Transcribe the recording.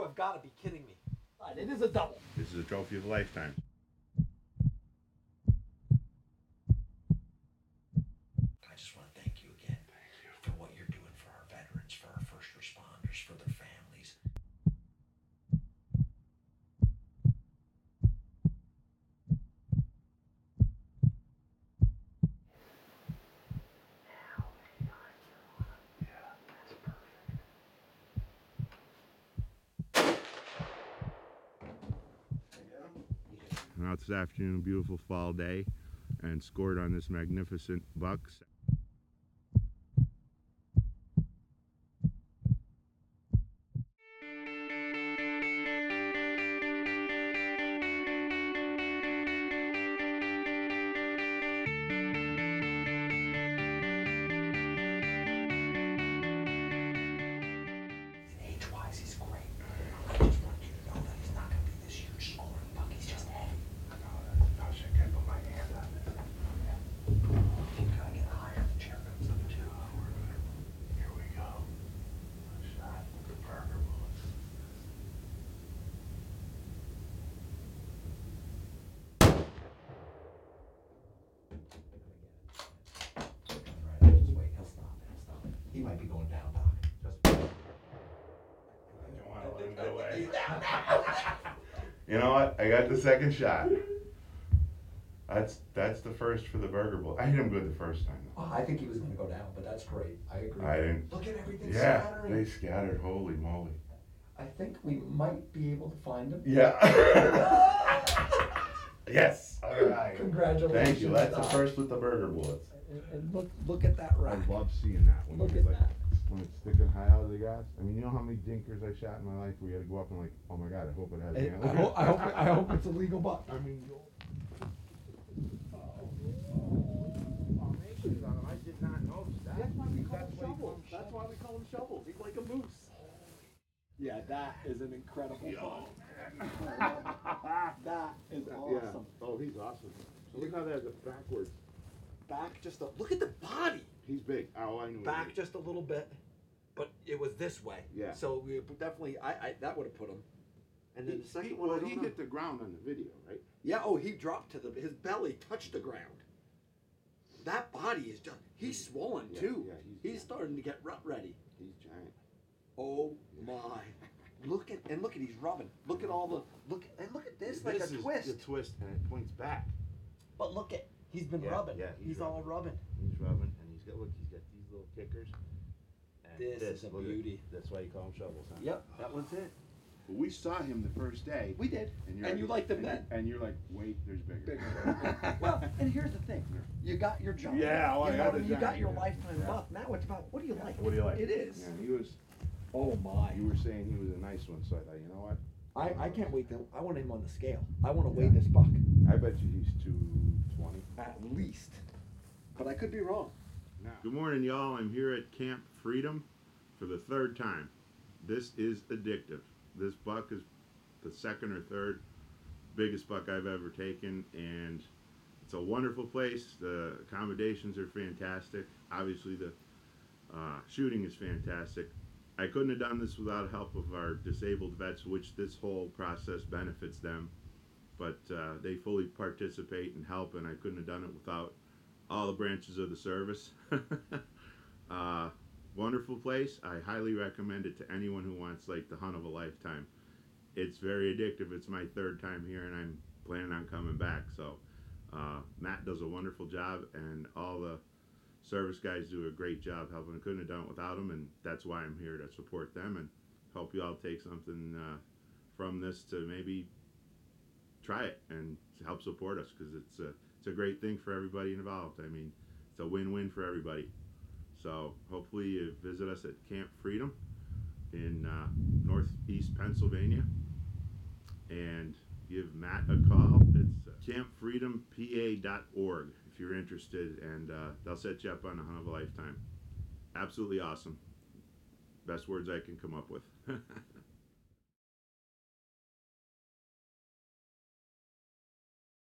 You have got to be kidding me. It is a double. This is a trophy of a lifetime. I just want to thank you again for what you're doing for our veterans, for our first responders, for their families. It's this afternoon, beautiful fall day, and scored on this magnificent buck. Might be going down, Doc. You know what? I got the second shot. That's that's the first for the Berger bull. I hit him good the first time. though. Oh, I think he was going to go down, but that's great. I agree. I didn't. Look at everything Yeah, scattering. they scattered. Holy moly. I think we might be able to find him. Yeah. yes. All right. Congratulations. Thank you. That's the Doc. first with the Berger bullets. And, and look, look at that right. I love seeing that when Look it's at like that. when it's sticking high out of the gas. I mean, you know how many dinkers I shot in my life where you had to go up and like, oh my god, I hope it has. I, antlers. I hope, I hope, I hope it's a legal buck. I mean, you- I did not notice that. That's why we call him why you shovels. That's why we call him shovels. He's like a moose. Yeah, that is an incredible buck. That is awesome. Oh, he's awesome. So look how that's a backwards. Back just a look at the body. He's big. Oh, I knew. Back just a little bit, but it was this way. Yeah. So we definitely, I, I that would have put him. And then the second he, one, well, he know. hit the ground on the video, right? Yeah. Oh, he dropped to the. His belly touched the ground. That body is just. He's swollen Yeah, too. yeah, he's- he's starting to get rut ready. He's giant. Oh my! Look at and look at he's rubbing. Look at all the look and look at this, like a is twist. The twist and it points back. But look at he's been Yeah, rubbing. yeah, he's he's, all rubbing. He's rubbing, and he's got look. He's got these little kickers. And This is a look at- beauty. that's why you call them shovels, huh? Yep, that one's it. But we saw him the first day. We did, And, you're and you liked him then. And you're like, wait, there's bigger. well, and here's the thing: you got your job. Yeah, well, I you, got know, the you got your yeah. lifetime Yeah. buck. Now it's about what do you like? What do you like? It is. Yeah, he was. Oh my! You were saying he was a nice one, so I thought, you know what? I, I can't wait to. I want him on the scale. I want to weigh this buck I bet you he's two twenty. at least, but I could be wrong. Good morning, y'all. I'm here at Camp Freedom for the third time. This is addictive. This buck is the second or third biggest buck I've ever taken, and it's a wonderful place. The accommodations are fantastic. Obviously, the uh, shooting is fantastic. I couldn't have done this without help of our disabled vets, which this whole process benefits them. But uh, they fully participate and help, and I couldn't have done it without all the branches of the service. uh, wonderful place. I highly recommend it to anyone who wants like the hunt of a lifetime. It's very addictive. It's my third time here, and I'm planning on coming back. So uh, Matt does a wonderful job, and all the service guys do a great job helping. I couldn't have done it without them, and that's why I'm here to support them and help you all take something uh, from this to maybe try it and help support us because it's a it's a great thing for everybody involved. I mean, it's a win-win for everybody. So hopefully you visit us at Camp Freedom in uh, northeast Pennsylvania and give Matt a call. It's uh, campfreedompa.org if you're interested, and uh, they'll set you up on a hunt of a lifetime. Absolutely awesome. Best words I can come up with.